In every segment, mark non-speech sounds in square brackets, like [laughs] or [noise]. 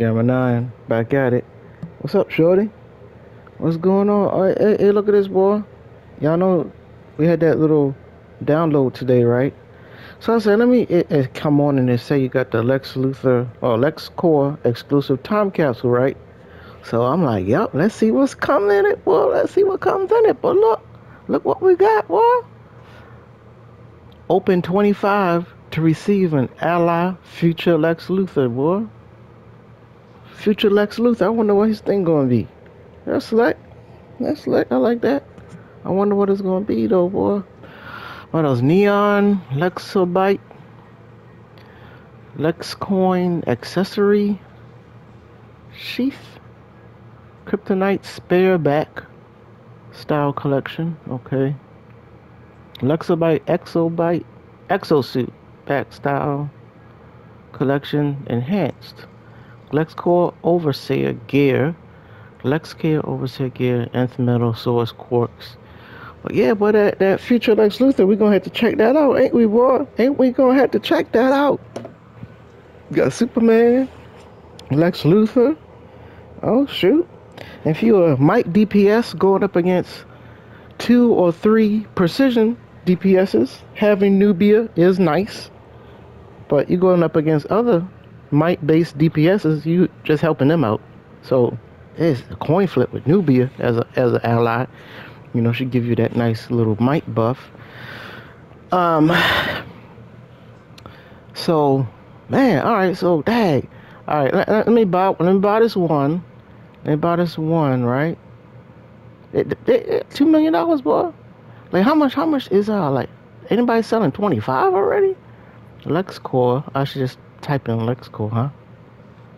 Gamma 9, back at it. What's up, Shorty? What's going on? Hey, hey, look at this, boy. Y'all know we had that little download today, right? So I said, let me it, it come on and say you got the Lex Luthor or Lex Core exclusive time capsule, right? So I'm like, yep, let's see what's coming in it, boy. Let's see what comes in it. But look, look what we got, boy. Open 25 to receive an ally future Lex Luthor, boy. Future Lex Luthor. I wonder what his thing gonna be. That's select. That's select. I like that. I wonder what it's gonna be though, boy. What else? Neon, Lexobyte, Lexcoin accessory, sheath, Kryptonite spare back style collection. Okay. Lexobyte, Exobyte, Exosuit back style collection enhanced. LexCore Overseer gear, LexCare Overseer gear, nth metal source quarks. But yeah, but that, that future Lex Luthor, we're gonna have to check that out, ain't we, boy? Ain't we gonna have to check that out? got Superman, Lex Luthor. Oh shoot. If you're a might DPS going up against two or three precision DPSs, having Nubia is nice. But you're going up against other might based DPSs, you just helping them out. So it's a coin flip with Nubia as a as an ally. You know, she give you that nice little might buff. Um so man, alright, so dang. Alright, let, let, me buy let me buy this one. Let me buy this one, right? It, it, it, two million dollars, boy. Like how much how much is uh like anybody selling twenty five already? LexCore, I should just type in LexCore, huh?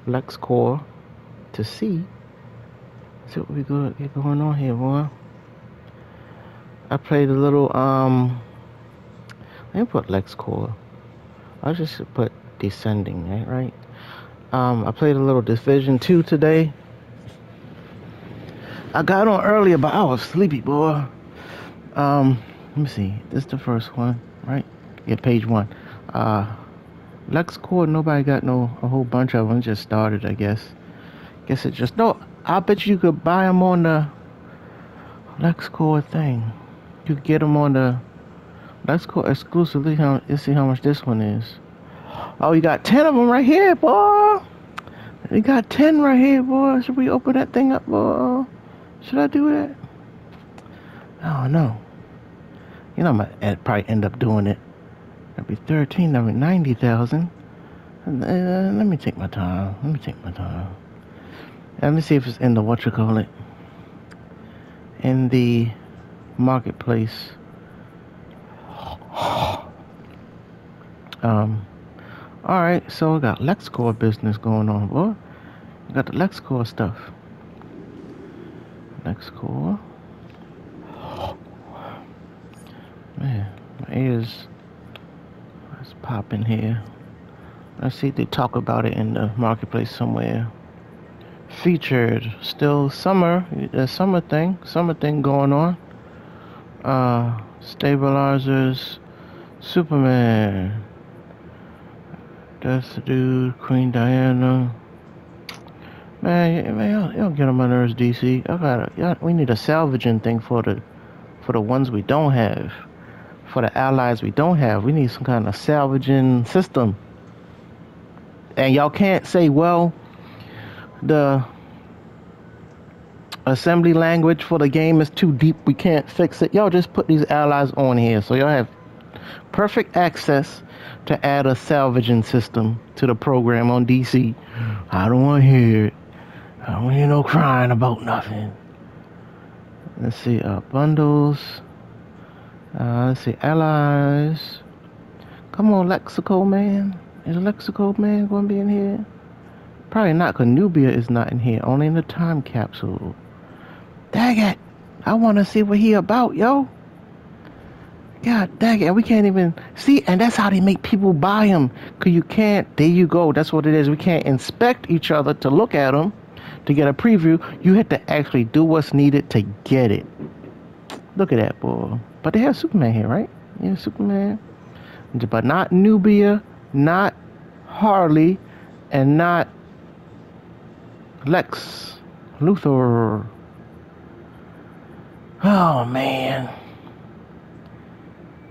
LexCore to see. See what we got going on here, boy. I played a little, um, let me put LexCore. I'll just put descending, right? right? Um, I played a little Division 2 today. I got on earlier, but I was sleepy, boy. Um, let me see. This is the first one, right? Yeah, page one. Uh, LexCore, nobody got no a whole bunch of them. Just started, I guess. Guess it just no. I bet you could buy them on the LexCore thing. You could get them on the LexCore exclusively. Let's see how much this one is. Oh, you got ten of them right here, boy. You got ten right here, boy. Should we open that thing up, boy? Should I do that? I don't know. You know, I'm gonna probably end up doing it. That'd be 13, that'd be 90,000. Uh, let me take my time. Let me take my time. Let me see if it's in the what you call it. In the marketplace. [sighs] Um, alright, so we got LexCore business going on, boy. Got the LexCore stuff. LexCore. [gasps] Man, my ears in here. Let's see they talk about it in the marketplace somewhere. Featured, still summer, the summer thing, summer thing going on. Uh, stabilizers, Superman. That's the dude, Queen Diana. Man, man, y'all, y'all get on my nerves, DC. I gotta, we need a salvaging thing for the, for the ones we don't have for the allies we don't have. We need some kind of salvaging system. And y'all can't say, well, the assembly language for the game is too deep. We can't fix it. Y'all just put these allies on here. So y'all have perfect access to add a salvaging system to the program on DC. I don't want to hear it. I don't hear no crying about nothing. Let's see, uh, bundles. Uh, let's see, allies. Come on, Lexico man. Is Lexico man going to be in here? Probably not, because Nubia is not in here. Only in the time capsule. Dang it. I want to see what he about, yo. God dang it. We can't even see. And that's how they make people buy them. Because you can't. There you go. That's what it is. We can't inspect each other to look at them to get a preview. You have to actually do what's needed to get it. Look at that, boy. But they have Superman here, right? Yeah, Superman. But not Nubia, not Harley, and not Lex Luthor. Oh man.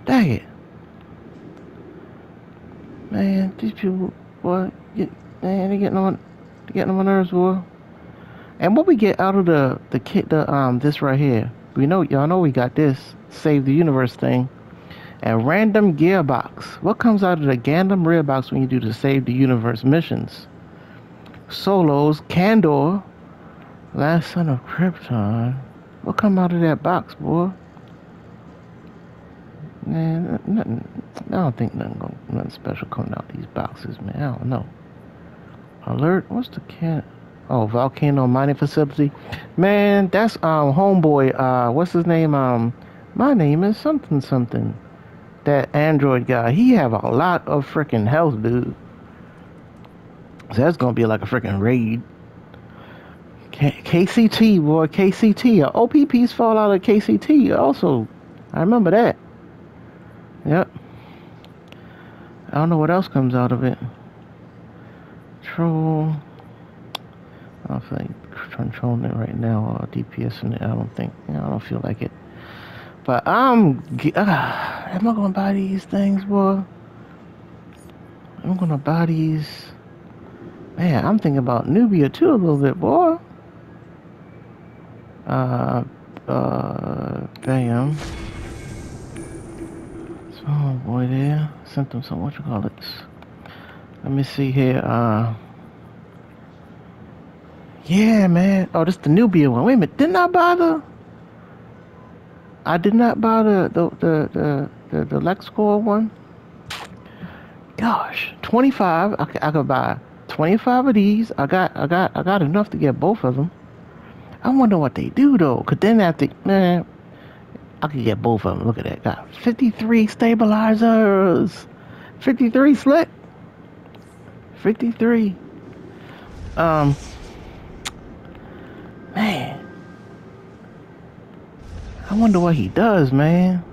Dang it. Man, these people, boy, get, man, they getting on, they getting on my nerves, boy. And what we get out of the the kit, the um, this right here, we know y'all know we got this save the universe thing, and random gearbox. What comes out of the random gearbox when you do the save the universe missions? Solos, Kandor, Last Son of Krypton. What come out of that box, boy? Man, nothing. I don't think nothing, nothing special coming out of these boxes, man. I don't know. Alert. What's the can? Oh, volcano mining facility. Man, that's um homeboy. Uh, what's his name? Um, my name is something something. That android guy. He have a lot of freaking health, dude. So that's gonna be like a freaking raid. K- KCT, boy, KCT. Uh, OPPs fall out of KCT. Also, I remember that. Yep. I don't know what else comes out of it. Troll. I don't feel like controlling it right now uh, or DPS in it. I don't think. You know, I don't feel like it. But I'm. Uh, am I gonna buy these things, boy? I'm gonna buy these. Man, I'm thinking about Nubia too a little bit, boy. Uh, uh, damn. Oh boy, there. Them some, what you call it? Let me see here. Uh, yeah, man. Oh, this the Nubia one. Wait a minute. Didn't I buy the? I did not buy the the the the, the, the one. Gosh, twenty five. I, I could buy twenty five of these. I got I got I got enough to get both of them. I wonder what they do though. Cause then after man, I could get both of them. Look at that. Got 53 stabilizers. 53 slick. 53. Um. Man. I wonder what he does, man.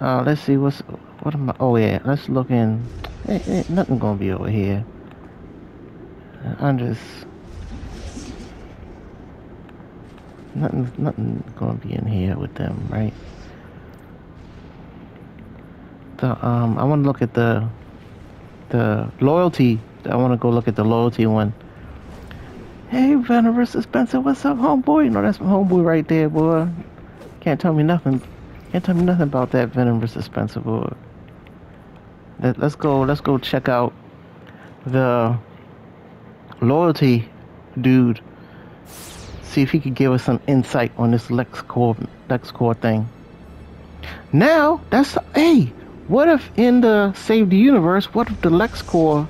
Uh, let's see what's what am I? Oh yeah, let's look in. Ain't, ain't nothing gonna be over here. I'm just nothing nothing gonna be in here with them, right? The um I wanna look at the the loyalty I wanna go look at the loyalty one. Hey Venom versus Spencer, what's up, homeboy? You know that's my homeboy right there, boy. Can't tell me nothing. Can't tell me nothing about that Venom versus Spencer, boy. Let, let's go. Let's go check out the loyalty dude see if he could give us some insight on this LexCorp LexCorp thing. Now, that's hey, what if in the Save the Universe, what if the LexCorp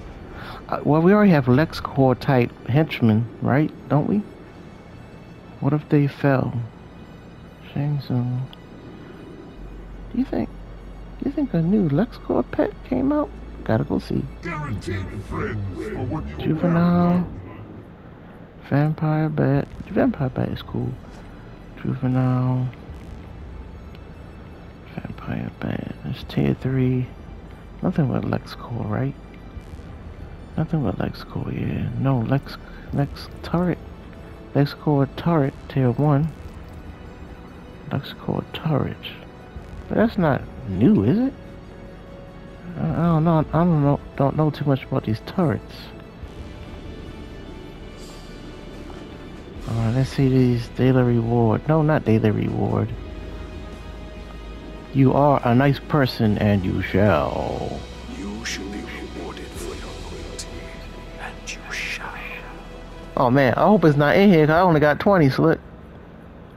Uh, well, we already have LexCorp type henchmen, right? Don't we? What if they fell? Shang Tsung. Do you think? Do you think a new LexCorp pet came out? Gotta go see. Juvenile. Vampire Bat. Vampire Bat is cool. Juvenile. Vampire Bat. It's tier 3. Nothing with LexCorp, right? Nothing with LexCorp, yeah. No, Lex, Lex Turret. LexCorp Turret, tier 1. LexCorp Turret. But that's not new, is it? I, I don't know. I don't know. Don't know too much about these turrets. Uh, let's see these daily reward. No, not daily reward. You are a nice person and you shall. Oh man, I hope it's not in here 'cause I only got 20 slick.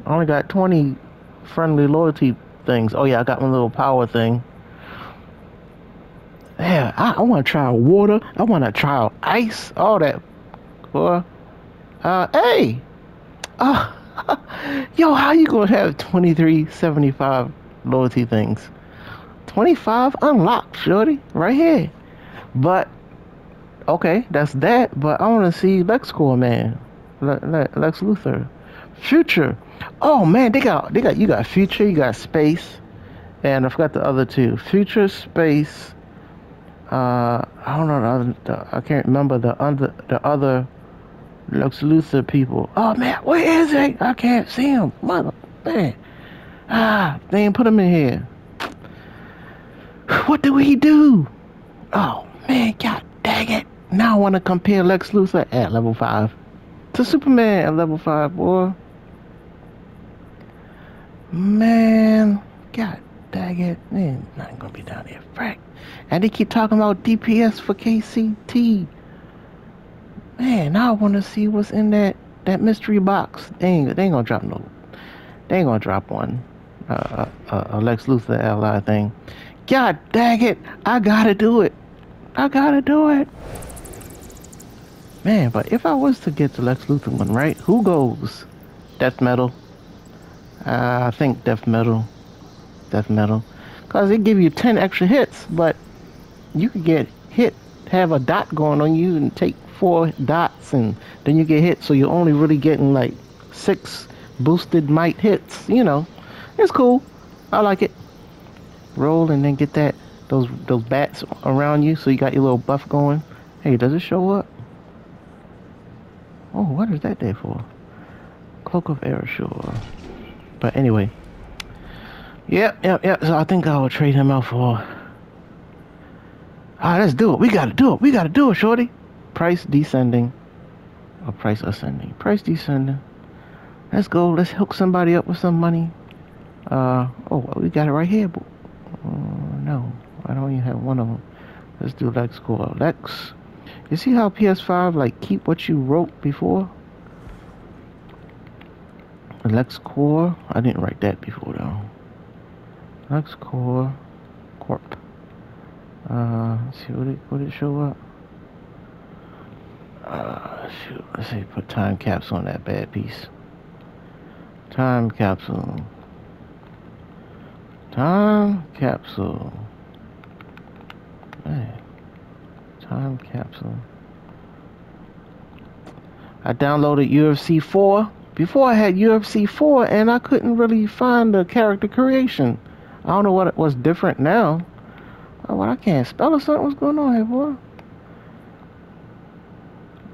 I only got 20 friendly loyalty things. Oh yeah, I got my little power thing. Yeah, I, I want to try water. I want to try ice. All that. Boy. Uh, hey, uh, [laughs] yo, how you gonna have 2375 loyalty things? 25 unlocked, shorty, right here. But okay, that's that. But I want to see LexCorp, man. Le- Le- Lex Luthor, Future. Oh man, they got they got you got Future, you got Space, and I forgot the other two. Future, Space. Uh, I don't know the other. The, I can't remember the under the other Lex Luthor people. Oh man, where is he? I can't see him. Mother man. Ah, they put him in here. What do we do? Oh man, god dang it. Now I wanna compare Lex Luthor at level five to Superman at level five, boy. Man, god dang it. Man, not gonna be down there. Frack. And they keep talking about DPS for KCT. Man, I want to see what's in that that mystery box. They ain't, they ain't gonna drop no. They ain't gonna drop one. Uh, uh, a Lex Luthor ally thing. God dang it! I gotta do it. I gotta do it. Man, but if I was to get the Lex Luthor one, right? Who goes? Death Metal. Uh, I think Death Metal. Death Metal. Cause it give you ten extra hits, but you could get hit, have a dot going on you, and take four dots and then you get hit so you're only really getting like six boosted might hits you know it's cool i like it roll and then get that those those bats around you so you got your little buff going hey does it show up oh what is that there for? Cloak of Air, sure. but anyway. Yep yep yep. So i think i'll trade him out for all right let's do it. We gotta do it. We gotta do it shorty. Price descending. Or price ascending. Price descending. Let's go. Let's hook somebody up with some money. Uh oh we got it right here but uh, no. I don't even have one of them let's do lex core lex you see how ps5 like keep what you wrote before lex core i didn't write that before though lex core corp uh let's see what it what it show up uh, shoot, let's see, put time capsule on that bad piece. Time capsule. Time capsule. Man. Time capsule. I downloaded UFC 4. Before I had UFC 4 and I couldn't really find the character creation. I don't know what it was different now. Oh, well, I can't spell or something. What's going on here, boy?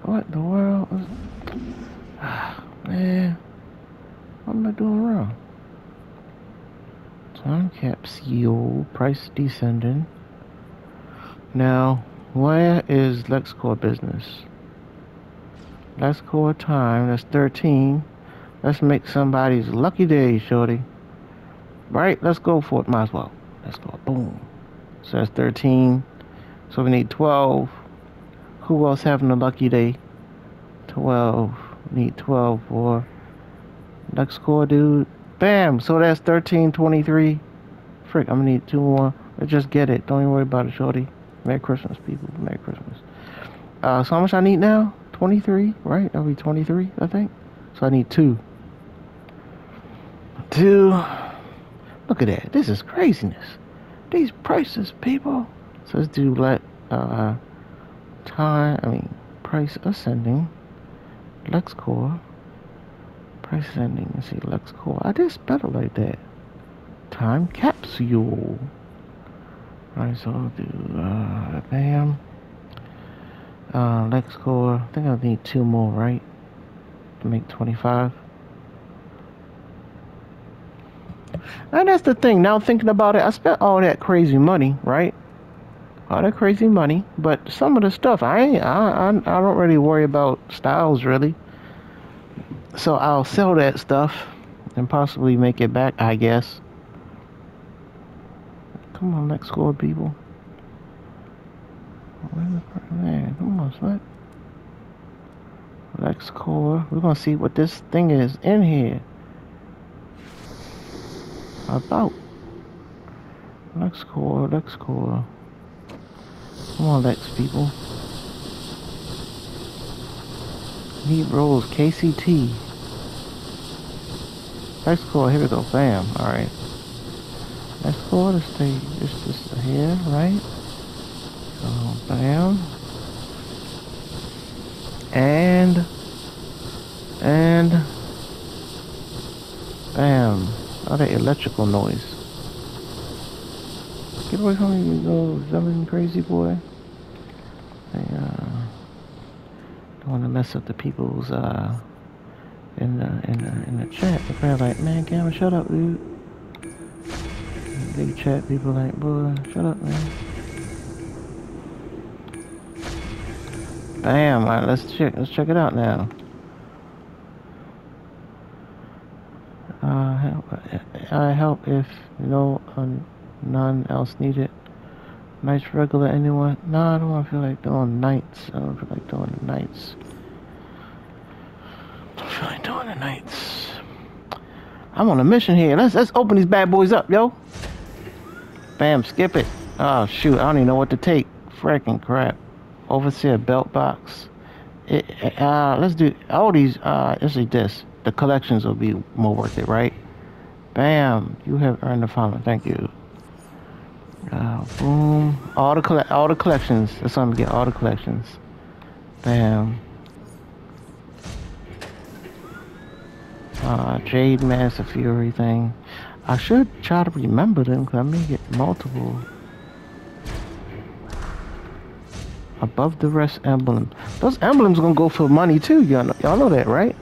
What the world? Ah, [sighs] man. What am I doing wrong? Time capsule, price descending. Now, where is LexCore business? LexCore time, that's 13. Let's make somebody's lucky day, shorty. Right, let's go for it. Might as well. Let's go. Boom. So that's 13. So we need 12. Who else having a lucky day? 12. Need 12 for next score, dude. Bam! So that's 13, 23. Frick, I'm gonna need two more. Let's just get it. Don't even worry about it, shorty. Merry Christmas, people. Merry Christmas. Uh, so how much I need now? 23, right? That'll be 23, I think. So I need two. Two. Look at that. This is craziness. These prices, people. So let's do let uh time I mean price ascending. LexCore. Price ascending. Let's see LexCore. I did spell it like that. Time capsule. Alright, so I'll do uh bam. Uh LexCore. I think I need two more, right? To make twenty five. And that's the thing. Now thinking about it, I spent all that crazy money, right? All that crazy money, but some of the stuff I ain't, I, I, I don't really worry about styles really. So I'll sell that stuff and possibly make it back, I guess. Come on, let's go, people. Where the fuck? Man, come on, slut. LexCore. We're gonna see what this thing is in here about. LexCore, LexCore. Come on, Lex people. Neat rolls, KCT. LexCore, here we go, bam, alright. LexCore, to stay, this is here, right? So, bam. And, and, bam. That electrical noise. Get away from me, you little jumping crazy boy. Hey, uh, don't want to mess up the people's uh in the in the in the chat. They're like, man, Gamma, shut up, dude. Big chat people like, boy, shut up, man. Bam! Alright, let's check. Let's check it out now. Uh, help, I help if no uh, none else needed. Nights regular anyone? No, I don't wanna feel like doing nights. I don't feel like doing nights. I don't feel like doing the nights. I'm on a mission here. Let's let's open these bad boys up, yo. Bam, skip it. Oh shoot, I don't even know what to take. Freaking crap. Overseer belt box. It, uh, let's do all these. Uh, let's this. The collections will be more worth it, right? Bam! You have earned the following. Thank you. Uh, boom. All the all the collections. That's what I'm gonna get. All the collections. Bam. Uh, Jade Master Fury thing. I should try to remember them because I may get multiple. Above the rest emblem. Those emblems gonna go for money too. Y'all know, y'all know that, right?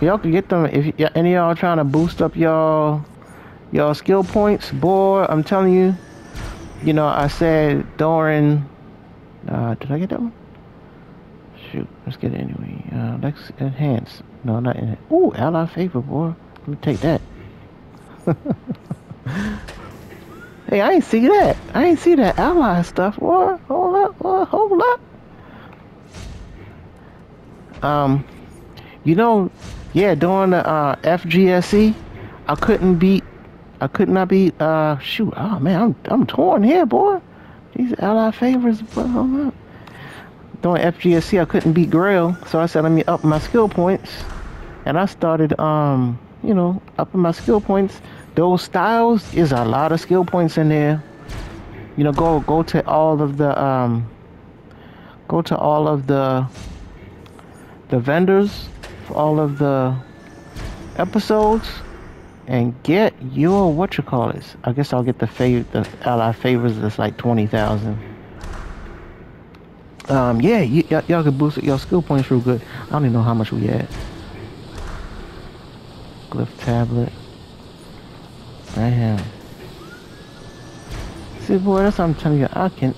Y'all can get them if any y'all trying to boost up y'all y'all skill points. Boy, I'm telling you. You know, I said during. Uh, did I get that one? Shoot, let's get it anyway. Uh, let's enhance. No, not in. Ooh, ally favor, boy. Let me take that. [laughs] Hey, I ain't see that. I ain't see that ally stuff. Boy, hold up, boy, hold up. Um, you know, yeah, during the uh, FGSE, I couldn't beat. I could not beat. Uh, shoot. Oh man, I'm I'm torn here, boy. These ally favors. Hold up. During FGSC, I couldn't beat Grail, so I said let me up my skill points, and I started um, you know, upping my skill points those styles is a lot of skill points in there. You know, go go to all of the um, go to all of the the vendors for all of the episodes and get your what you call it. I guess I'll get the fav the ally favors that's like twenty thousand. Um, yeah, y'all can boost your skill points real good. I don't even know how much we had. Glyph tablet. I have. See, boy, that's what I'm telling you. I can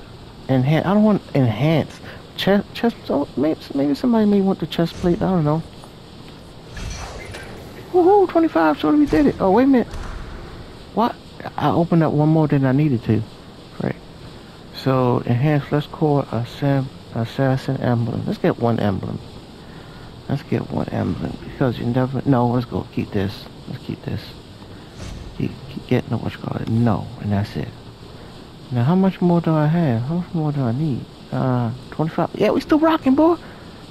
enhance. I don't want enhance. Chest, chest. Oh, maybe, maybe somebody may want the chest plate. I don't know. Woohoo! 25. So we did it. Oh, wait a minute. What? I opened up one more than I needed to. Right. So enhance. Let's call assassin, assassin emblem. Let's get one emblem. Let's get one emblem because you never. No, let's go. Keep this. Let's keep this keep, no getting what you call it. No, and that's it. Now, how much more do I have? How much more do I need? Uh, 25. Yeah, we still rocking, boy.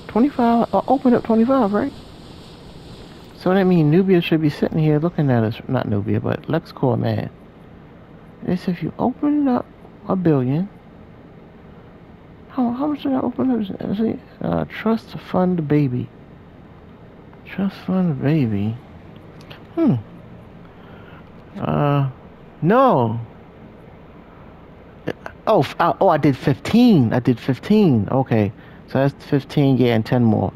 25. Uh, open up 25, right? So that means Nubia should be sitting here looking at us. Not Nubia, but LexCorp, man. This if you open up a billion. How, how much did I open up? See, uh, trust fund baby. Trust fund baby. Hmm. Uh, no. Oh, uh, oh, I did 15. I did 15. Okay. So that's 15, yeah, and 10 more.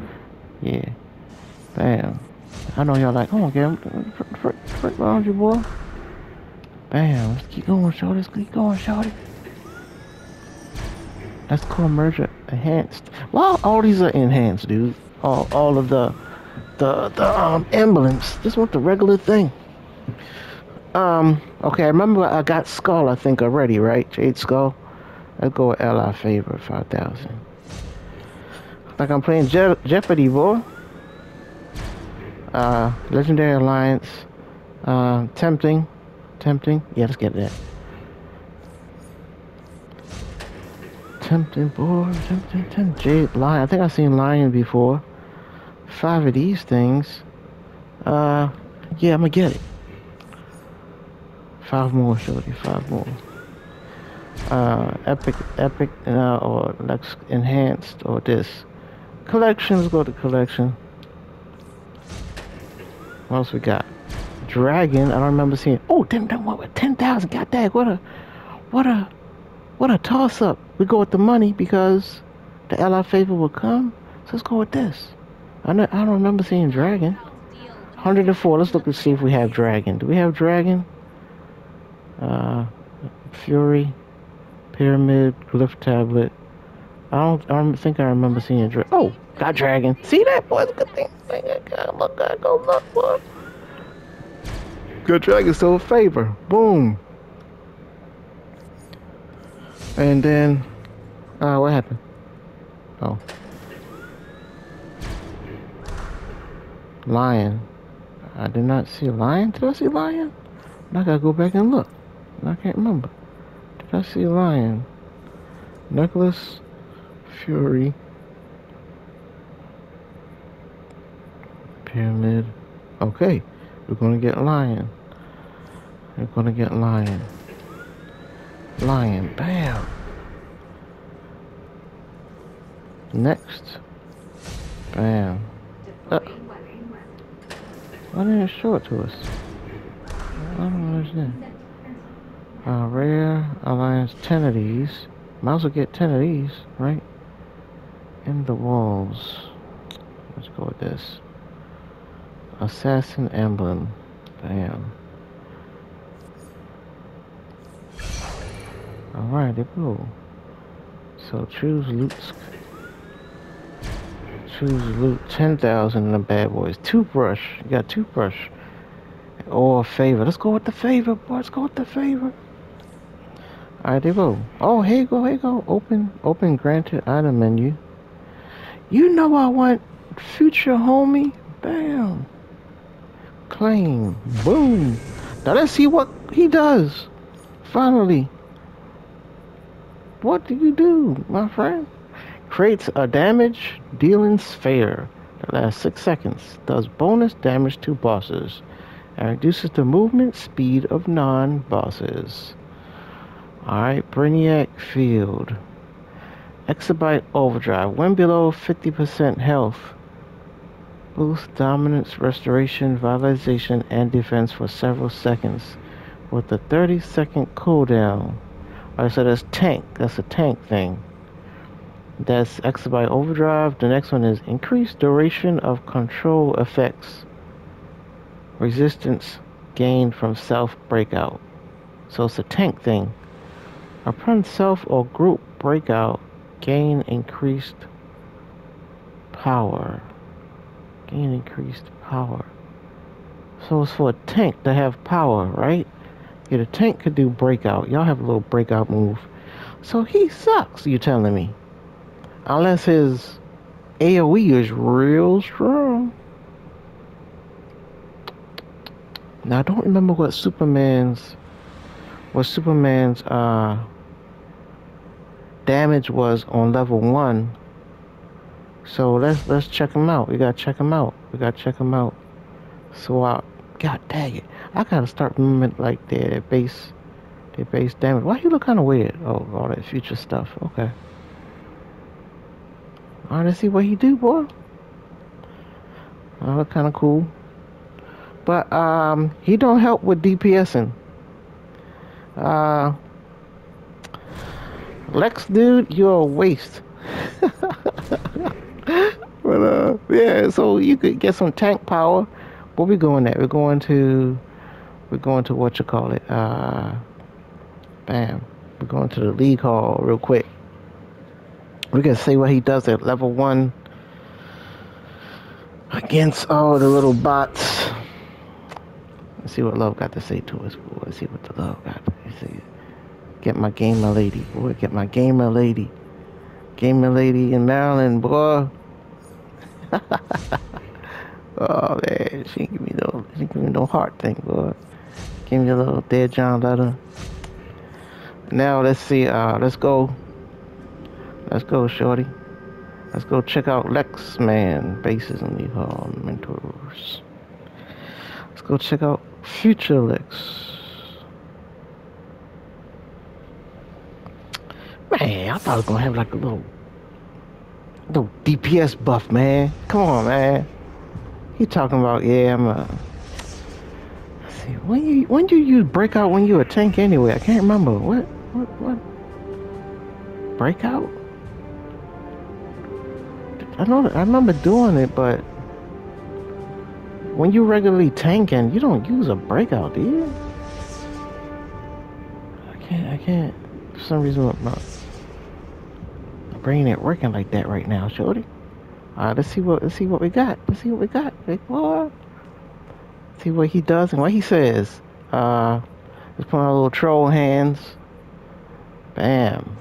Yeah. Bam. I know y'all like, come on, get. Frick, frick around you, boy. Bam. Let's keep going, shorty. Let's keep going, shorty. That's called merger enhanced. Well, all these are enhanced, dude. All, all of the, the, the um, emblems. This was the regular thing. Um, okay, I remember I got Skull, I think, already, right? Jade Skull. Let's go with Ally Favor, 5,000. Like I'm playing Je Jeopardy, boy. Uh, Legendary Alliance. Uh, Tempting. Tempting. Yeah, let's get that. Tempting, boy. Tempting, tempting. Jade Lion. I think I've seen Lion before. Five of these things. Uh, yeah, I'm gonna get it. Five more, shorty. Five more. Uh, epic, epic, uh, or Lex enhanced, or this. Collections, go to collection. What else we got? Dragon, I don't remember seeing. Oh, damn, damn, what, 10,000, got that. What a, what a, what a toss up. We go with the money because the ally favor will come. So let's go with this. I don't, I don't remember seeing dragon. 104. Let's look and see if we have dragon. Do we have dragon? Uh, Fury, Pyramid, Glyph Tablet. I don't, I don't think I remember seeing a dragon. Oh, got dragon. See that, boy? A good thing. Look, I go look, boy. Good dragon still a favor. Boom. And then, uh, what happened? Oh. Lion. I did not see a lion. Did I see a lion? I gotta go back and look. I can't remember. Did I see lion? Necklace, Fury, Pyramid. Okay, we're gonna get lion. We're gonna get lion. Lion, bam. Next, bam. Uh, why didn't it show it to us? I don't understand. Uh, rare alliance, 10 of these. Might as well get 10 of these, right? In the walls. Let's go with this. Assassin emblem. Bam. Alright, we go. So choose loot. Choose loot 10,000 in the bad boys. Toothbrush. You got toothbrush. Or favor. Let's go with the favor, boy. Let's go with the favor. Alright, there we go. Oh, you go, you go. Open, open granted item menu. You know I want future homie. Bam. Claim. Boom. Now let's see what he does. Finally. What do you do, my friend? Creates a damage dealing sphere that lasts 6 seconds. Does bonus damage to bosses. And reduces the movement speed of non-bosses. Alright, Brainiac Field. Exabyte Overdrive. When below 50% health. Boost dominance, restoration, vitalization, and defense for several seconds. With a 30 second cooldown. Alright, so that's tank. That's a tank thing. That's Exabyte Overdrive. The next one is increased duration of control effects. Resistance gained from self breakout. So it's a tank thing. Upon self or group breakout, gain increased power. Gain increased power. So it's for a tank to have power, right? Yeah, the tank could do breakout. Y'all have a little breakout move. So he sucks, you telling me. Unless his AoE is real strong. Now I don't remember what Superman's what Superman's uh damage was on level one. So let's let's check him out. We gotta check him out. We gotta check him out. So I god dang it. I gotta start remembering like their base their base damage. Why he look kinda weird? Oh all that future stuff. Okay. I let's see what he do, boy. Oh, look kinda cool. But um he don't help with DPSing. Uh Lex, dude, you're a waste. [laughs] but uh, yeah, so you could get some tank power. What we going at? We're going to, we're going to what you call it? Uh, bam. We're going to the league hall real quick. We can see what he does at level one against all the little bots. Let's see what love got to say to us. Let's see what the love got to say. Get my gamer lady, boy. Get my gamer lady. Gamer lady in Maryland, boy. [laughs] oh man, she give me no, she give me no heart thing, boy. Give me a little dead John letter. Now let's see. Uh, let's go. Let's go, shorty. Let's go check out Lex Man bases and leave her mentors. Let's go check out Future Lex. I thought I was gonna have like a little, little DPS buff, man. Come on, man. He talking about yeah, I'm a. See, when you when do you use breakout when you a tank anyway? I can't remember. What what what? Breakout? I know. I remember doing it, but when you regularly tanking, you don't use a breakout, do you? I can't. I can't. For some reason, my brain ain't working like that right now, shorty. Right, let's see what let's see what we got. Let's see what we got, big boy. See what he does and what he says. Uh, let's put on little troll hands. Bam.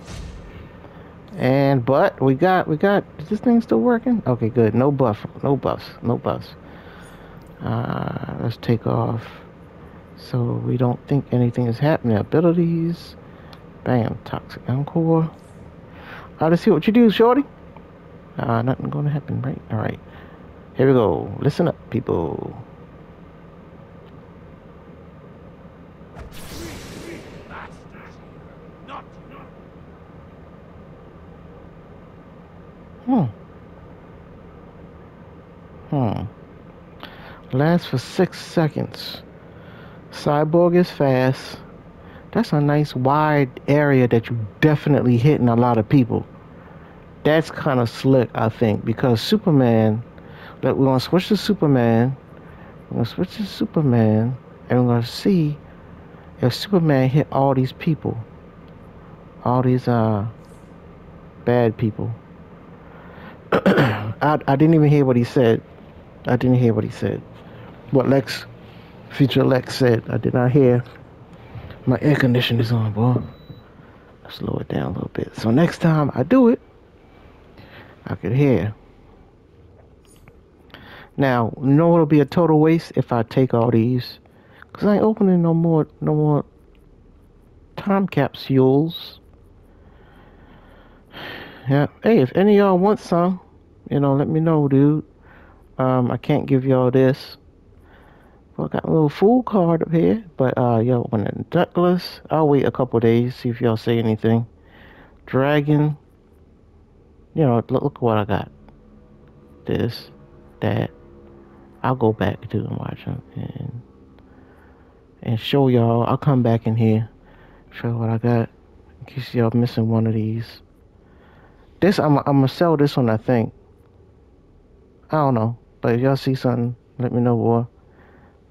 And but we got we got is this thing still working? Okay, good. No buff, no buffs, no buffs. Uh, let's take off so we don't think anything is happening. Abilities. Bam, toxic encore. Let's see what you do, shorty. Uh, nothing gonna happen, right? Alright. Here we go. Listen up, people. Hmm. Hmm. Lasts for six seconds. Cyborg is fast. That's a nice wide area that you definitely hitting a lot of people. That's kind of slick, I think, because Superman. Look, we're gonna switch to Superman. We're gonna switch to Superman, and we're gonna see if Superman hit all these people, all these uh bad people. [clears throat] I, I didn't even hear what he said. I didn't hear what he said. What Lex, future Lex said. I did not hear. My air conditioning is on, boy. Slow it down a little bit. So next time I do it, I could hear. Now, you know what'll be a total waste if I take all these? Cause I ain't opening no more, no more time capsules. Yeah. Hey, if any y'all want some, you know, let me know, dude. Um, I can't give y'all this. Well, I got a little full card up here, but uh, y'all want a Douglas, I'll wait a couple days see if y'all say anything. Dragon, you know, look, look what I got. This, that. I'll go back to and watch them and and show y'all. I'll come back in here, show what I got in case y'all missing one of these. This I'm I'm gonna sell this one I think. I don't know, but if y'all see something, let me know, boy.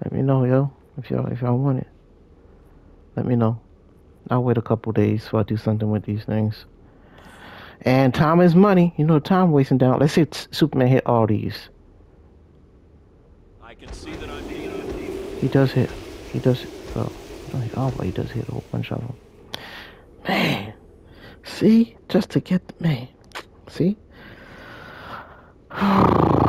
Let me know, yo. If y'all if y'all want it, let me know. I'll wait a couple days before I do something with these things. And time is money. You know, time wasting down. Let's say Superman hit all these. I can see that I'm being He does hit. He does. Oh, he hit but he does hit a whole bunch of them. Man, see, just to get the man. See? [sighs] [sighs]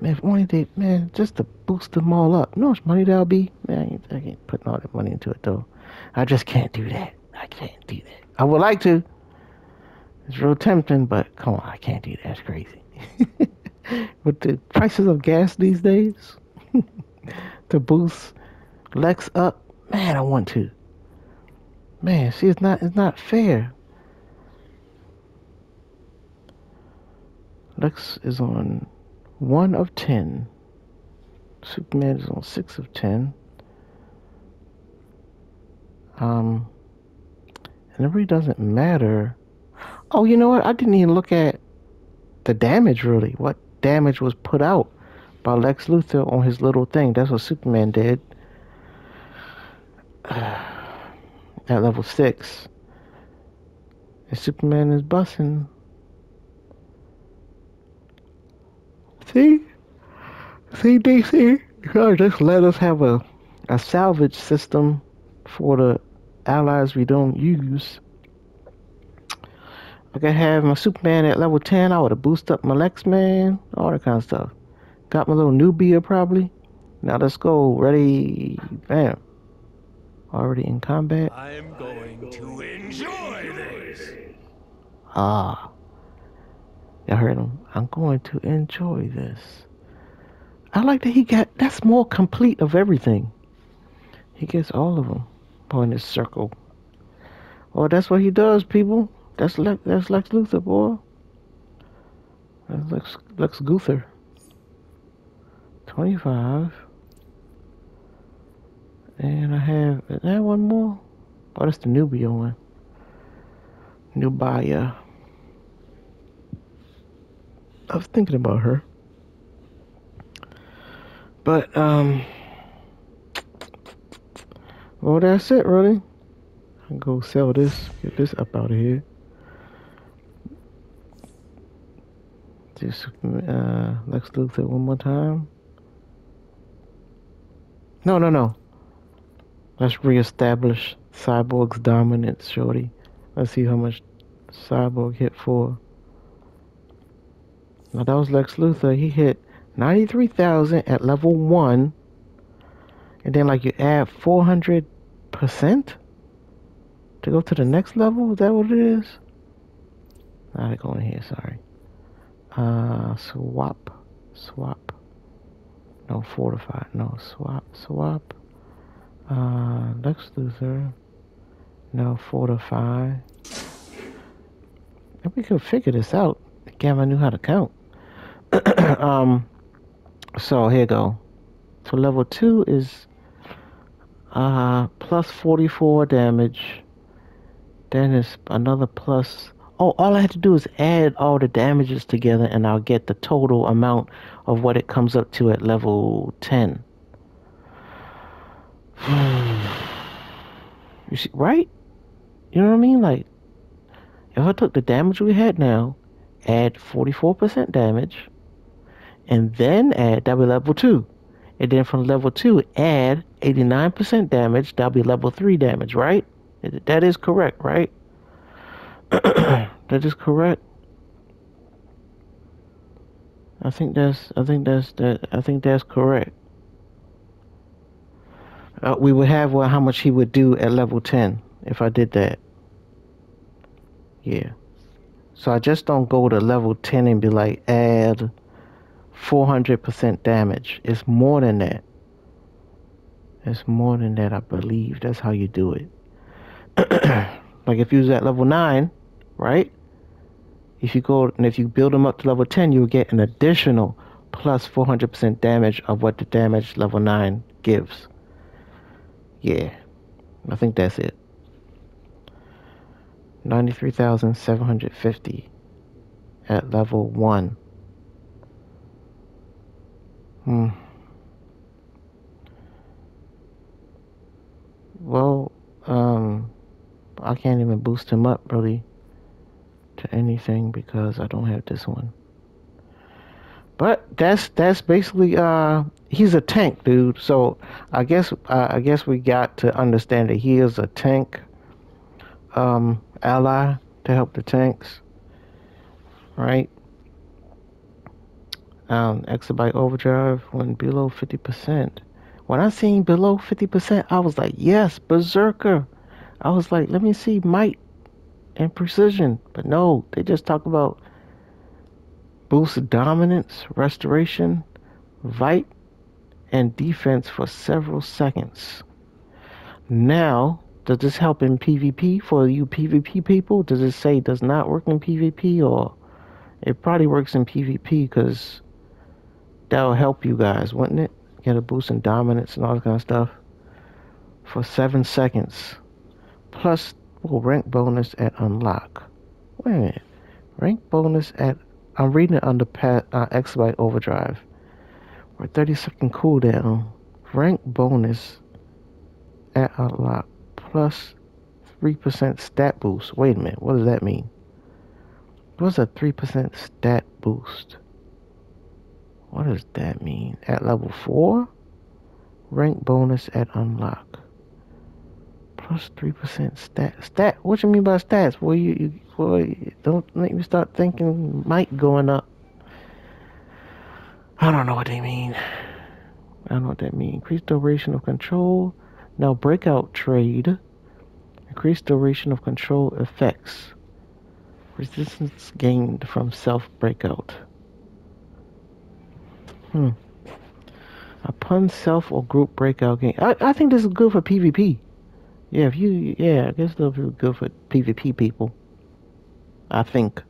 man, if only they, man, just to boost them all up. You know how much money that'll be? Man, I ain't, I ain't putting all that money into it, though. I just can't do that. I can't do that. I would like to. It's real tempting, but come on, I can't do that. That's crazy. [laughs] With the prices of gas these days, [laughs] to boost Lex up, man, I want to. Man, see, it's not, it's not fair. Lex is on one of ten. Superman is on six of ten. Um, and it really doesn't matter. Oh, you know what? I didn't even look at the damage really. What damage was put out by Lex Luthor on his little thing? That's what Superman did. [sighs] At level six. And Superman is bussing. See? See, DC? You just let us have a, a salvage system for the allies we don't use. I could have my Superman at level 10. I would have boosted up my Lex Man. All that kind of stuff. Got my little Nubia probably. Now let's go. Ready. Bam. Already in combat. I'm going to enjoy this. Ah. Y'all heard him. I'm going to enjoy this. I like that he got, that's more complete of everything. He gets all of them on his circle. Well, that's what he does, people. That's Lex, that's Lex Luthor, boy. That's Lex, Lex Luthor. 25. And I have, is that one more? Oh, that's the Nubia one. Nubia. I was thinking about her. But um well that's it really. I can go sell this, get this up out of here. Just uh Lex Luthor one more time. No no no. Let's reestablish Cyborg's dominance, Shorty. Let's see how much Cyborg hit for. Now that was Lex Luthor. He hit 93,000 at level 1. And then like you add 400% to go to the next level. Is that what it is? Not in here, sorry. Uh, swap. Swap. No, fortify. No, swap. Swap. Uh, Lex Luthor. No, fortify. If we could figure this out. Again, I knew how to count. [clears throat] um, so here go. So level two is uh plus 44 damage. Then it's another plus. Oh, all I have to do is add all the damages together, and I'll get the total amount of what it comes up to at level 10. [sighs] you see, right? You know what I mean? Like, if I took the damage we had now, add 44% damage, and then add, that'll be level 2. And then from level 2, add 89% damage, that'll be level 3 damage, right? That is correct, right? [clears throat] that is correct. I think that's I think that's that I think that's correct. Uh, we would have well, how much he would do at level 10 if I did that. Yeah. So I just don't go to level 10 and be like, add 400% damage. It's more than that. It's more than that, I believe. That's how you do it. [clears throat] like if you was at level 9, right? If you go and if you build them up to level 10, you'll get an additional plus 400% damage of what the damage level 9 gives. Yeah, I think that's it. 93,750 at level 1. Hmm. Well, um, I can't even boost him up really to anything because I don't have this one. But that's that's basically uh he's a tank, dude. So I guess uh, I guess we got to understand that he is a tank um ally to help the tanks, right? Um, exabyte overdrive when below 50%. When I seen below 50%, I was like, yes, berserker. I was like, let me see might and precision. But no, they just talk about boost dominance, restoration, fight, and defense for several seconds. Now, does this help in PvP for you PvP people? Does it say does not work in PvP or it probably works in PvP because that'll help you guys, wouldn't it? Get a boost in dominance and all that kind of stuff for seven seconds. Plus, well, rank bonus at unlock. Wait a minute. Rank bonus at. I'm reading it under pa- uh, Exabyte Overdrive. Or 30 second cooldown. Rank bonus at unlock plus 3% stat boost. Wait a minute, what does that mean? What's a 3% stat boost? What does that mean? At level 4? Rank bonus at unlock. Plus 3% stat. Stat? What you mean by stats? Well, you, you don't make me start thinking might going up. I don't know what they mean. I don't know what that means. Increased duration of control. Now, breakout trade. Increased duration of control effects. Resistance gained from self breakout. Hmm. Upon self or group breakout game. I, I think this is good for PvP. Yeah, if you, yeah, I guess this will be good for PvP people. I think.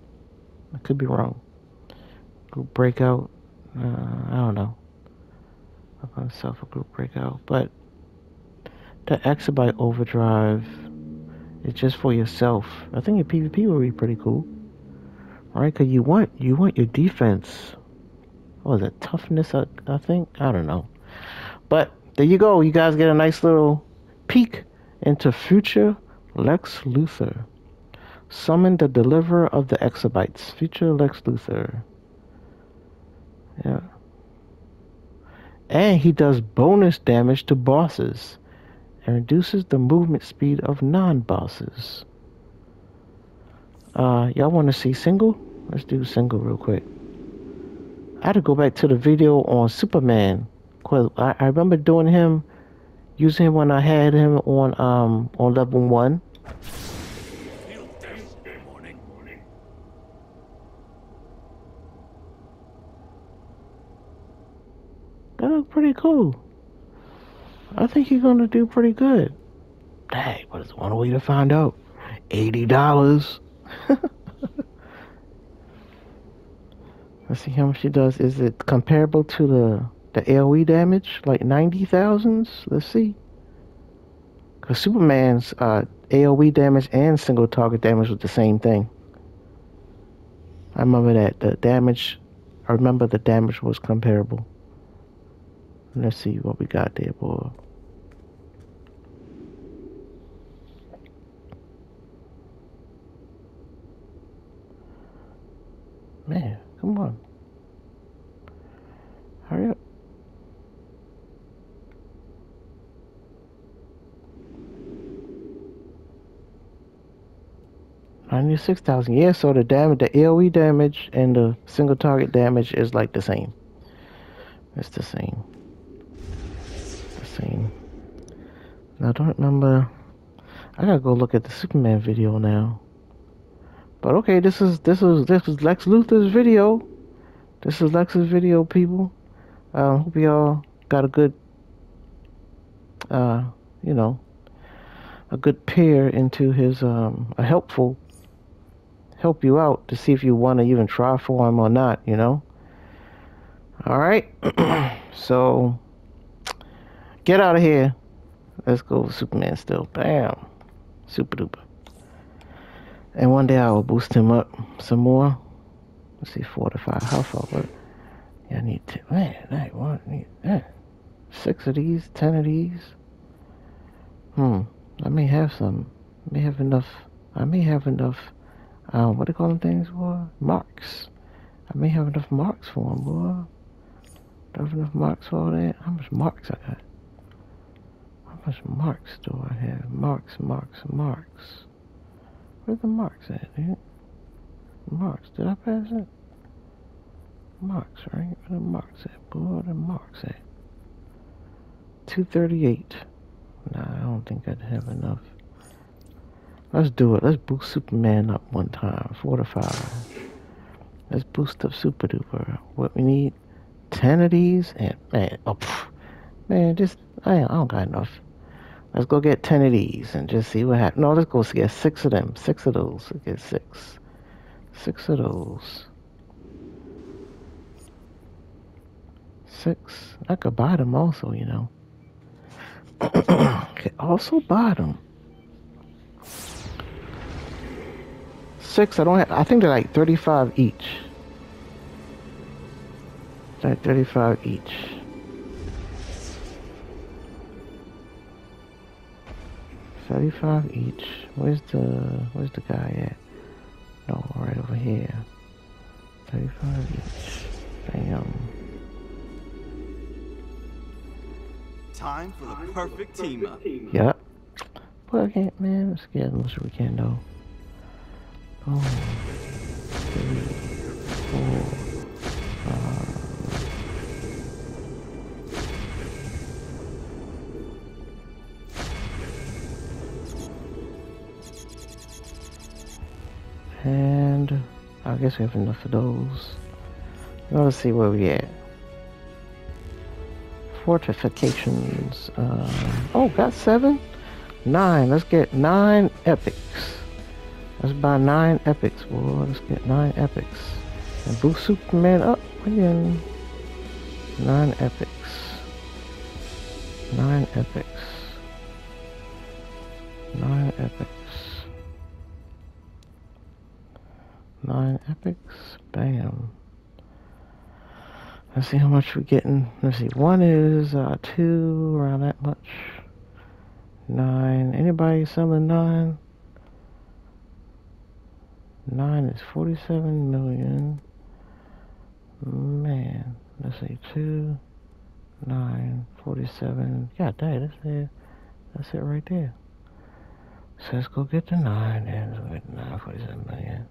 I could be wrong. Group breakout. Uh, I don't know. Upon self or group breakout. But the exabyte overdrive is just for yourself. I think your PvP will be pretty cool. right? cause you want you want your defense. Was it toughness? I, I think I don't know, but there you go. You guys get a nice little peek into future Lex Luthor. Summon the deliverer of the exabytes. Future Lex Luthor. Yeah. And he does bonus damage to bosses and reduces the movement speed of non-bosses. Uh, y'all want to see single? Let's do single real quick. I had to go back to the video on Superman. Cause I, I remember doing him, using him when I had him on um on level one. That looked pretty cool. I think he's gonna do pretty good. Dang, but it's one way to find out. Eighty dollars. [laughs] Let's see how much he does. Is it comparable to the the AOE damage, like ninety thousands? Let's see. Cause Superman's uh, AOE damage and single target damage was the same thing. I remember that the damage. I remember the damage was comparable. Let's see what we got there, boy. Man, come on. Hurry up. Ninety-six thousand. Yeah, so the damage, the AOE damage, and the single target damage is like the same. It's the same. The same. Now, I don't remember. I gotta go look at the Superman video now. But okay, this is this is this is Lex Luthor's video. This is Lex's video, people. Uh, hope y'all got a good, uh, you know, a good peer into his um, a helpful help you out to see if you want to even try for him or not. You know. All right. [clears throat] so get out of here. Let's go Superman still. Bam. Super duper. And one day I will boost him up some more. Let's see, four to five. How far? What? Yeah, I need to. Man, I want need eh, six of these, ten of these. Hmm. I may have some. I may have enough. I may have enough. Um, what do you call them things, boy? Marks. I may have enough marks for them, boy. Do I have enough marks for all that? How much marks I got? How much marks do I have? Marks, marks, marks. Where the marks at, dude? Marks. Did I pass it? Marks, right? Where the marks at? Boy, where the marks at? 238. Nah, I don't think I'd have enough. Let's do it. Let's boost Superman up one time. Four to five. Let's boost up Super Duper. What we need? Ten of these and man, oh, man, just I, I don't got enough. Let's go get ten of these and just see what happens. No, let's go get six of them. Six of those. Let's get six. Six of those. Six. I could buy them also, you know. [coughs] could also buy them. Six. I don't have. I think they're like thirty-five each. Like thirty-five each. Thirty-five each. Where's the Where's the guy at? No, right over here. Thirty-five each. Bam. Time for the perfect team up. Yep. I can't, man. Let's get as much as we can, though. Boom. Three, four, five. And I guess we have enough of those. Let's see where we at. Fortifications. Uh, oh, got seven? Nine. Let's get nine epics. Let's buy nine epics, boy. Let's get nine epics. And boost Superman up again. Nine epics. Nine epics. Nine epics. Nine epics. Bam. Let's see how much we're getting. Let's see. One is uh, two, around that much. Nine. Anybody selling nine? Nine is 47 million. Man, let's say Two, nine, 47. God dang, that's it. That's it right there. So let's go get the nine and let's get nine, 47 million.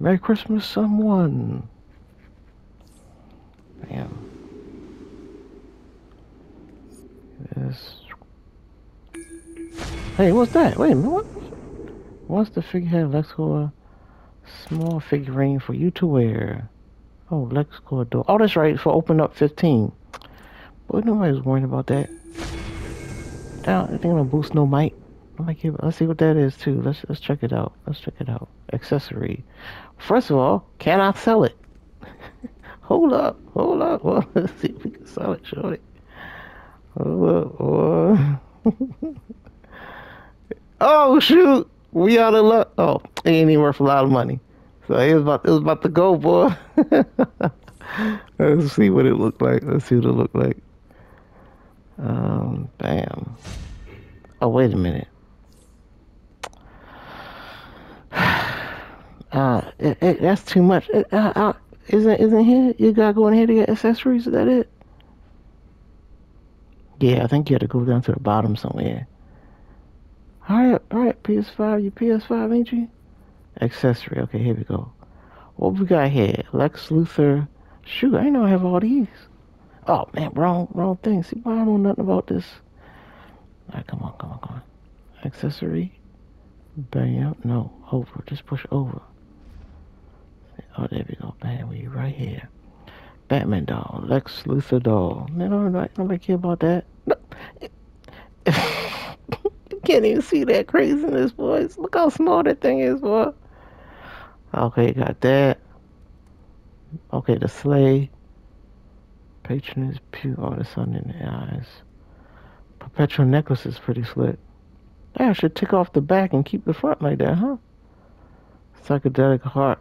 Merry Christmas, someone. Bam. Yes. Hey, what's that? Wait a minute. What? What's the figurehead LexCorp small figurine for you to wear? Oh, LexCorp door. Oh, that's right. For open up 15. Boy, nobody's worrying about that. Now, I think I'm gonna boost no mic. Let's see what that is too. Let's let's check it out. Let's check it out. Accessory. First of all, can I sell it? [laughs] hold up, hold up. Well, [laughs] let's see if we can sell it, shorty. Hold up, [laughs] oh shoot, we out of luck. Oh, it ain't even worth a lot of money. So it was about it was about to go, boy. [laughs] Let's see what it looked like. Let's see what it looked like. Um, bam. Oh, wait a minute. [sighs] Uh, it, it, that's too much. It, uh, uh, isn't isn't here? You gotta go in here to get accessories. Is that it? Yeah, I think you had to go down to the bottom somewhere. All right, all right. PS5, you PS5, ain't you? Accessory. Okay, here we go. What we got here? Lex Luthor. Shoot, I know I have all these. Oh man, wrong, wrong thing. See, why I don't know nothing about this. All right, come on, come on, come on. Accessory. Bam. No, over. Just push over. Oh, there we go. Bam, we right here. Batman doll, Lex Luthor doll. Man, nobody, nobody care about that. No. [laughs] [laughs] can't even see that craziness, boys. Look how small that thing is, boy. Okay, got that. Okay, the sleigh. Patronage pew. Oh, the sun in the eyes. Perpetual necklace is pretty slick. Yeah, I should take off the back and keep the front like that, huh? Psychedelic heart.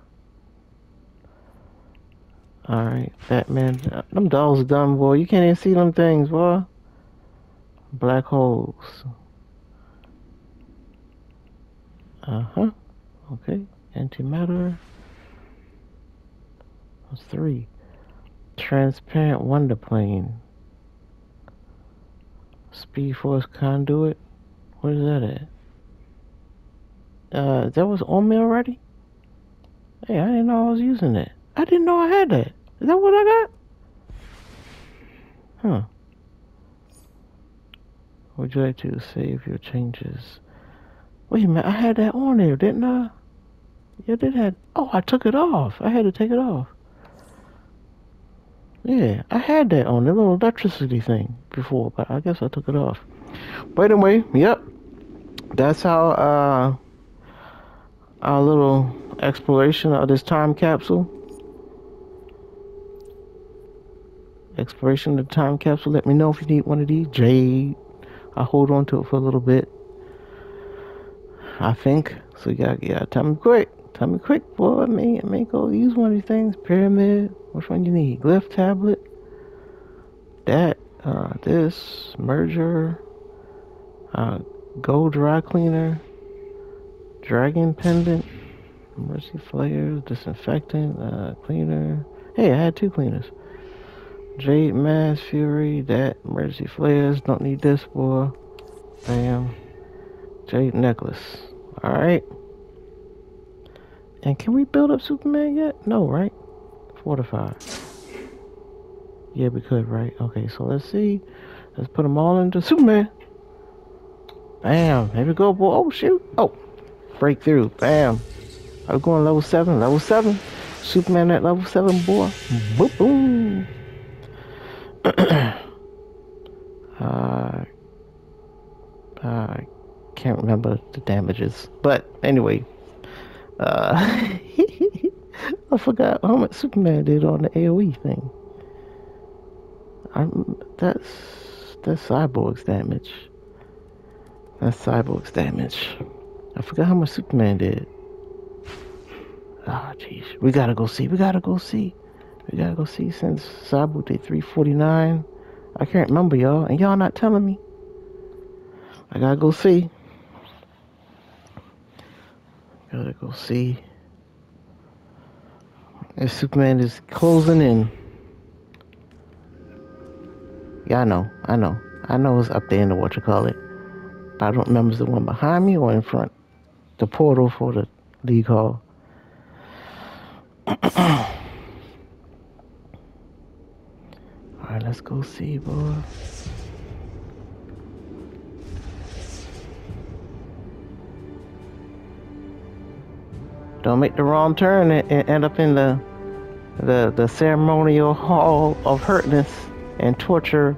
Alright, Batman. Them dolls dumb, boy. You can't even see them things, boy. Black holes. Uh-huh. Okay. Antimatter. That's three. Transparent Wonder Plane. Speed Force Conduit. Where's that at? Uh, that was on me already? Hey, I didn't know I was using that. I didn't know I had that. Is that what I got? Huh. Would you like to save your changes? Wait a minute, I had that on there, didn't I? Yeah, I did have. Oh, I took it off. I had to take it off. Yeah, I had that on the little electricity thing before, but I guess I took it off. But anyway, yep. That's how uh our little exploration of this time capsule exploration of the time capsule. Let me know if you need one of these. Jade. I'll hold on to it for a little bit. I think. So you gotta, yeah, tell me quick. Tell me quick, boy. I may, I may go use one of these things. Pyramid. Which one you need? Glyph tablet. That. Uh, this. Merger. Uh, gold dry cleaner. Dragon pendant. Mercy flares. Disinfectant. Uh, cleaner. Hey, I had two cleaners. Jade Mass Fury, that Mercy Flares, don't need this boy. Bam. Jade Necklace. Alright. And can we build up Superman yet? No, right? Fortify. Yeah, we could, right? Okay, so let's see. Let's put them all into Superman. Bam. Here we go, boy. Oh, shoot. Oh. Breakthrough. Bam. I'm going level 7. Level 7. Superman at level 7, boy. Boom, boom. uh, I can't remember the damages, but anyway, uh, [laughs] I forgot how much Superman did on the AOE thing. I'm that's that's Cyborg's damage. That's Cyborg's damage. I forgot how much Superman did. Ah, jeez. We gotta go see. We gotta go see. We gotta go see since Cyborg Day 349. I can't remember y'all, and y'all not telling me. I gotta go see. Gotta go see. If Superman is closing in. Yeah, I know. I know. I know it's up there in the what you call it. I don't remember the one behind me or in front. The portal for the league hall. [clears throat] Alright, let's go see, boy. Don't make the wrong turn and, end up in the the the ceremonial hall of hurtness and torture.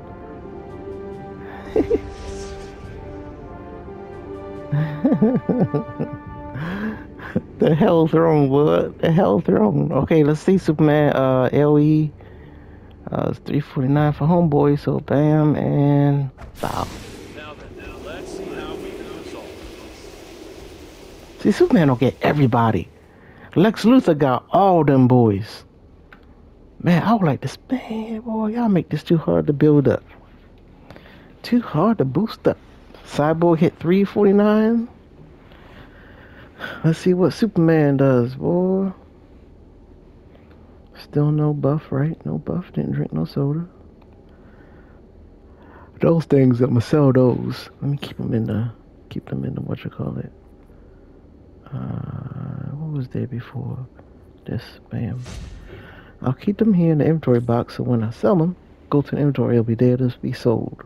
[laughs] the hell throne, what? The hell throne. Okay, let's see Superman. Uh, LE. Uh, it's 349 for homeboy. So bam and bow. Now then, now let's see how we can resolve See, Superman don't get everybody. Lex Luthor got all them boys. Man, I would like this. Man, boy, y'all make this too hard to build up. Too hard to boost up. Cyborg hit 349. Let's see what Superman does, boy. Still no buff, right? No buff. Didn't drink no soda. Those things, I'm gonna sell those. Let me keep them in the, keep them in the what you call it. Uh, what was there before this? Bam. I'll keep them here in the inventory box so when I sell them, go to the inventory, it'll be there to be sold.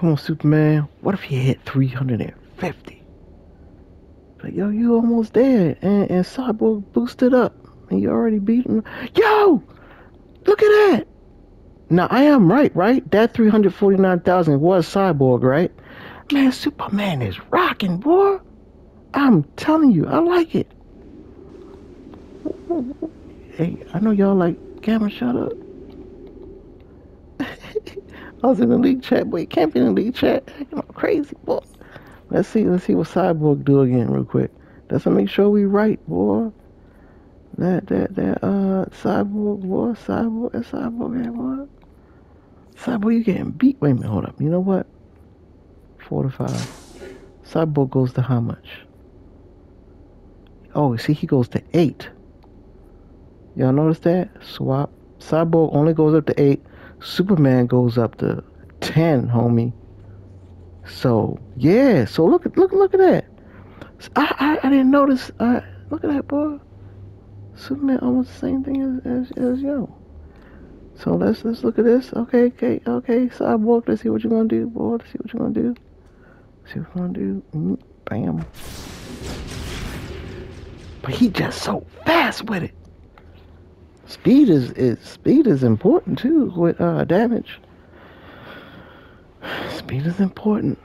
Come on, Superman. What if you hit 350? Like, yo, you almost there. And, and Cyborg boosted up. And you already beat him. Yo! Look at that! Now, I am right, right? That 349,000 was Cyborg, right? Man, Superman is rocking, boy. I'm telling you, I like it. Hey, I know y'all like Gamma, shut up. [laughs] I was in the league chat, boy. Can't be in the league chat. All crazy, boy. Let's see, let's see what Cyborg do again, real quick. Let's make sure we right, boy. That that that uh Cyborg, boy, Cyborg, that Cyborg, man, boy. Cyborg, you getting beat. Wait a minute, hold up. You know what? Four to five. Cyborg goes to how much? Oh, see, he goes to eight. Y'all notice that? Swap. Cyborg only goes up to eight. Superman goes up to ten, homie. So yeah, so look at look look at that. I I, I didn't notice. Look at that, boy. Superman almost the same thing as as, as yo. So let's let's look at this. Okay, okay, okay. Cyborg, let's see what you're gonna do, boy. Let's see what you're gonna do. see what you're gonna do. Mm, bam. But he just so fast with it. Speed is, is speed is important too with uh, damage. Speed is important.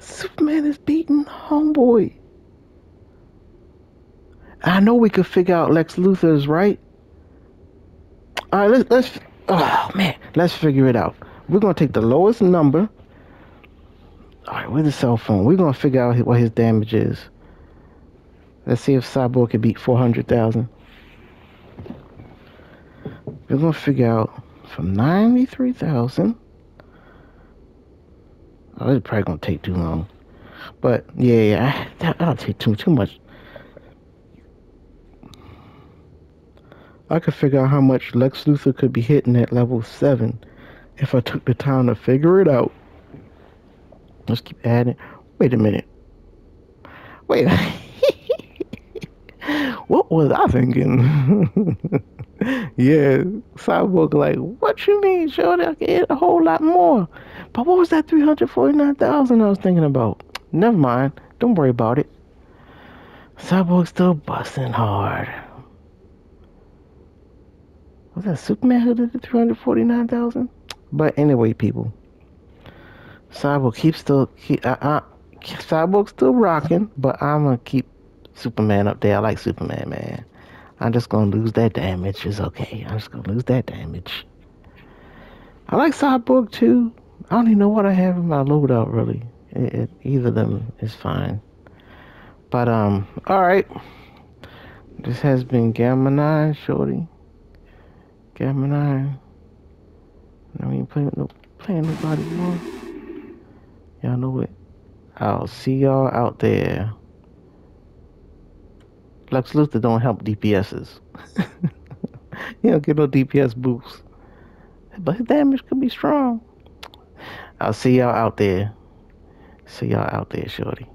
Superman is beating Homeboy. I know we could figure out Lex Luthor's right. All right, let's let's. Oh man, let's figure it out. We're gonna take the lowest number. All right, where's the cell phone? We're gonna figure out what his damage is. Let's see if Cyborg can beat 400,000. We're gonna figure out from 93,000. Oh, it's probably gonna take too long. But yeah, yeah that, that'll take too too much. I could figure out how much Lex Luthor could be hitting at level 7 if I took the time to figure it out. Let's keep adding. Wait a minute. Wait. [laughs] what was I thinking? [laughs] yeah, Cyborg like, what you mean, Shorty? I can hit a whole lot more. But what was that 349,000 I was thinking about? Never mind. Don't worry about it. Cyborg still busting hard. Was that Superman who did the 349,000? But anyway, people. Cyborg keeps still keep uh, uh, Cyborg still rocking, but I'm gonna keep Superman up there. I like Superman, man. I'm just gonna lose that damage. It's okay. I'm just gonna lose that damage. I like Cyborg too. I don't even know what I have in my loadout really. It, it, either of them is fine. But um, all right. This has been Gamma Nine, Shorty. Nine. I mean, playing no playing nobody more. Y'all know it. I'll see y'all out there. Lex Luthor don't help DPSs. [laughs] he don't get no DPS boosts. But his damage could be strong. I'll see y'all out there. See y'all out there, shorty.